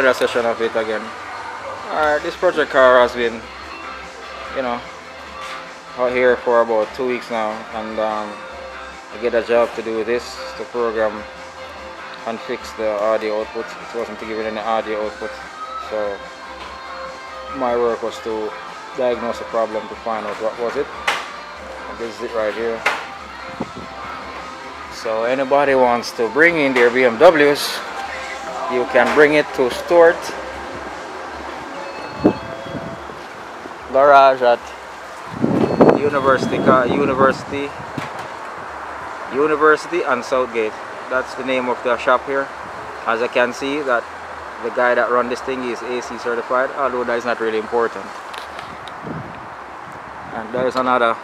another session of it again. Alright, this project car has been, you know, out here for about two weeks now and um, I get a job to do this, to program and fix the audio output. It wasn't giving any audio output so my work was to diagnose the problem to find out what was it. And this is it right here. So anybody wants to bring in their BMWs, you can bring it to Stuart garage at University University University and Southgate. That's the name of the shop here. As I can see that the guy that run this thing is AC certified, although that is not really important. And there's another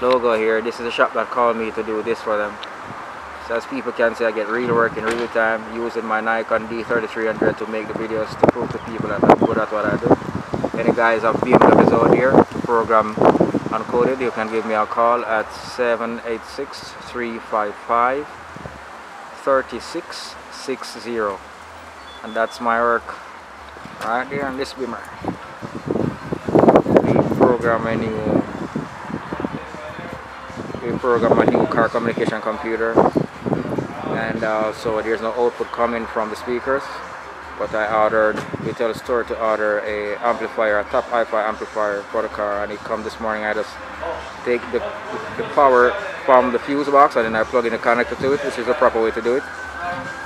logo here. This is a shop that called me to do this for them. So as people can see, I get real work in real time using my Nikon D3300 to make the videos to prove to people that I'm good at what I do. Any guys have BMWs out here to program uncoded, you can give me a call at 786-355-3660 and that's my work right there on this beamer. We program a new we program a new car communication computer and uh, so there's no output coming from the speakers but I ordered, we tell the store to order a amplifier, a top hi-fi amplifier for the car and it come this morning I just take the, the power from the fuse box and then I plug in the connector to it which is the proper way to do it.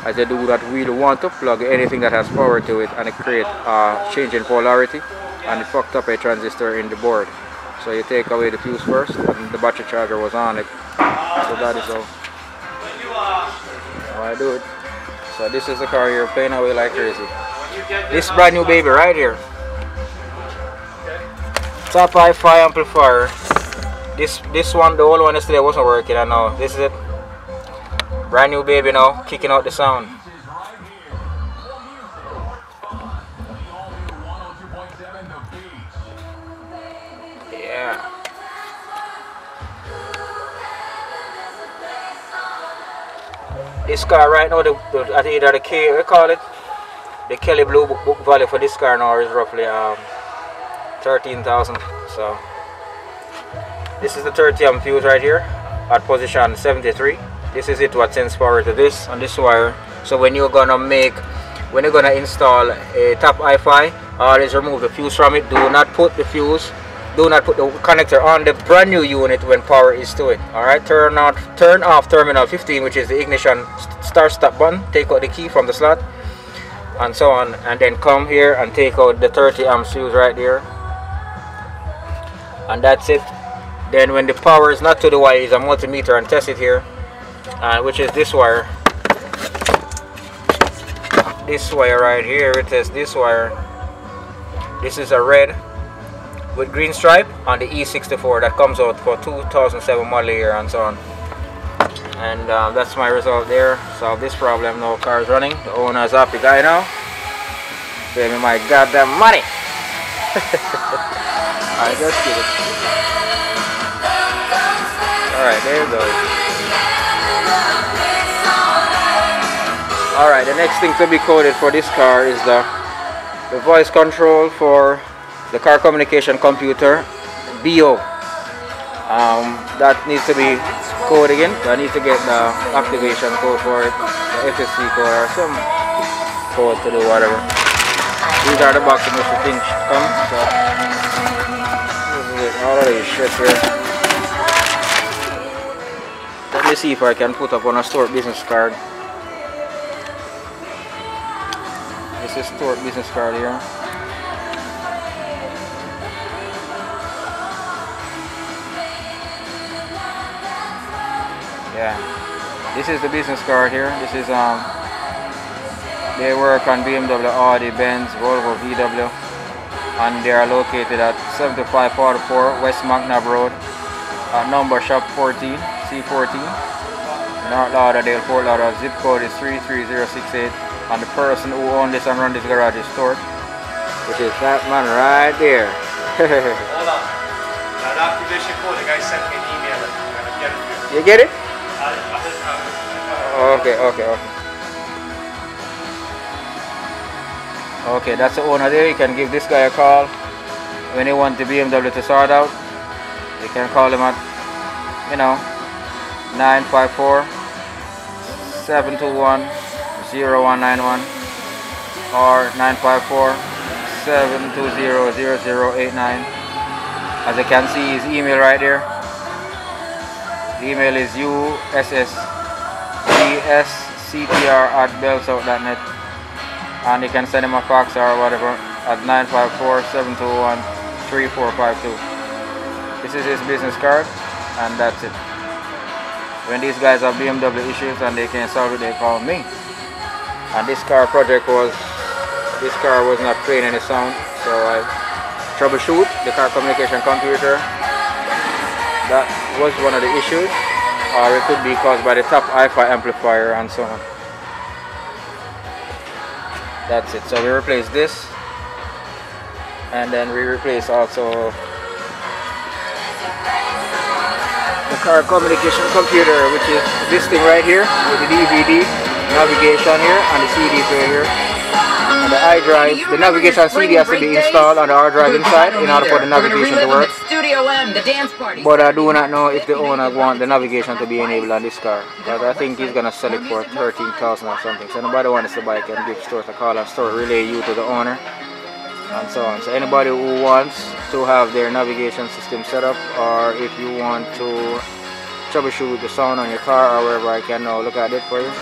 I said do that really want to plug anything that has power to it and it create a change in polarity and it fucked up a transistor in the board. So you take away the fuse first and the battery charger was on it. So that is all. I do it. So this is the car here playing away like crazy. This brand new baby right here. Top hi-fi amplifier. This this one, the old one yesterday wasn't working. I know. This is it. Brand new baby now, kicking out the sound. This car right now, the, the I think the K, we call it, the Kelley Blue book, book value for this car now is roughly um, 13,000. So this is the 30 amp fuse right here at position 73. This is it what sends power to this on this wire. So when you're gonna make, when you're gonna install a top hi-fi, always remove the fuse from it. Do not put the fuse do not put the connector on the brand new unit when power is to it. All right turn off turn off terminal 15 which is the ignition start stop button. Take out the key from the slot and so on. And then come here and take out the 30 amp fuse right there. And that's it. Then when the power is not to the wire is a multimeter and test it here. Uh, which is this wire. This wire right here it says this wire. This is a red with green stripe on the E64 that comes out for 2007 model year and so on. And um, that's my result there. Solve this problem. No cars running. The owner's happy guy now. Pay me my goddamn money. I just get it. Alright there you go. Alright the next thing to be coded for this car is the the voice control for the car communication computer BO um, that needs to be coded again. So I need to get the activation code for it the FSC code or some code to do whatever. These are the boxes which the things come so this is it. All of shit here. Let me see if I can put up on a store business card. This is store business card here yeah this is the business card here this is um they work on BMW Audi Benz Volvo VW and they are located at 7544 West McNab Road at number shop 14 C14 North Lauderdale Fort Lauderdale zip code is 33068 and the person who owns this and run this garage is stored which is that man right there Hold on. Now the activation code, the guy sent me an email. I'm gonna get it you. get it I, I just, okay okay okay Okay, that's the owner there. You can give this guy a call when you want the BMW to sort out. You can call him at, you know, 954 721 0191 or 954 720 0089. As you can see, his email right there. The email is ussgsctr at bellsouth.net and you can send him a fax or whatever at 954-721-3452 this is his business card and that's it. When these guys have BMW issues and they can't solve it they call me. And this car project was this car was not playing any sound so I troubleshoot the car communication computer. That was one of the issues or it could be caused by the top hi-fi amplifier and so on. That's it. So we replace this and then we replace also the car communication computer which is this thing right here with the DVD navigation here and the CD player here and the iDrive, the navigation CD has to be installed on the hard drive inside in order for the navigation to work. Studio M, the dance party. But I do not know if the owner want the navigation to be enabled on this car. But I think he's gonna sell it for 13000 or something. So nobody wants the bike and give store a call and store relay you to the owner and so on. So anybody who wants to have their navigation system set up or if you want to troubleshoot the sound on your car or wherever I can now look at it for you.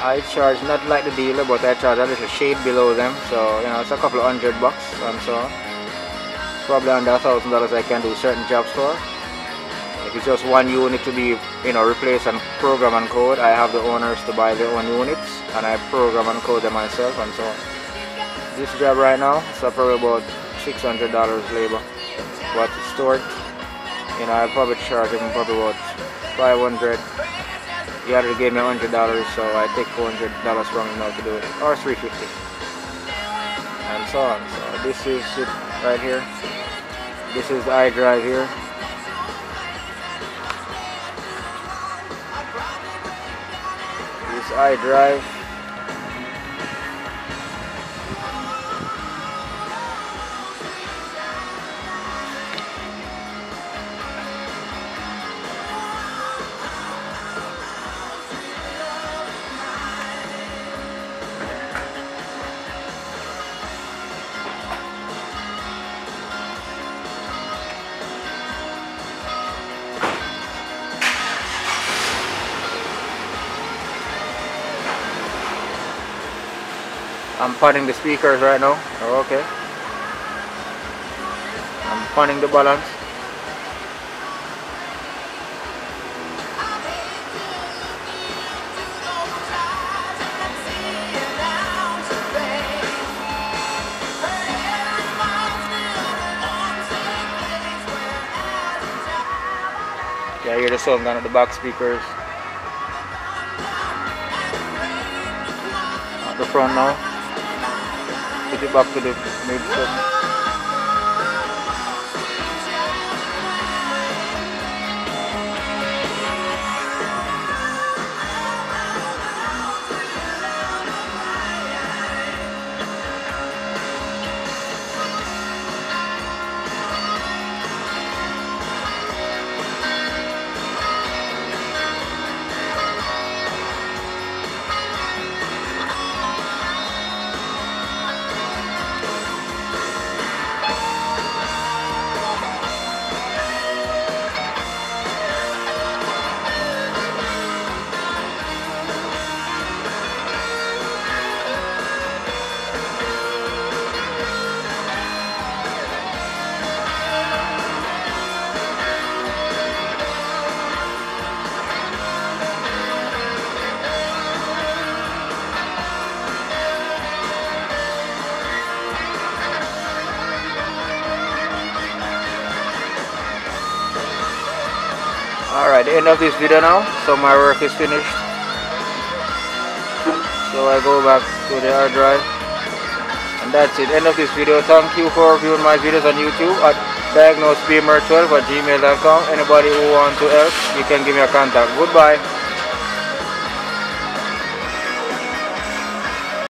I charge not like the dealer but I charge a little shade below them so you know it's a couple of hundred bucks and so probably under a thousand dollars I can do certain jobs for if it's just one unit to be you know replace and program and code I have the owners to buy their own units and I program and code them myself and so on. This job right now is probably about $600 labor. But stored you know I probably charge them probably about 500 he already gave me $100 so I take $400 from him now to do it or 350 and so on so this is it right here. This is the iDrive here. This iDrive I'm punning the speakers right now. Oh, okay. I'm punning the balance. Yeah, hear the sound down at the back speakers. At the front now put it back to the the end of this video now. So my work is finished. So I go back to the hard drive. And that's it. End of this video. Thank you for viewing my videos on YouTube at diagnosebeamer12 at gmail.com. Anybody who wants to help, you can give me a contact. Goodbye.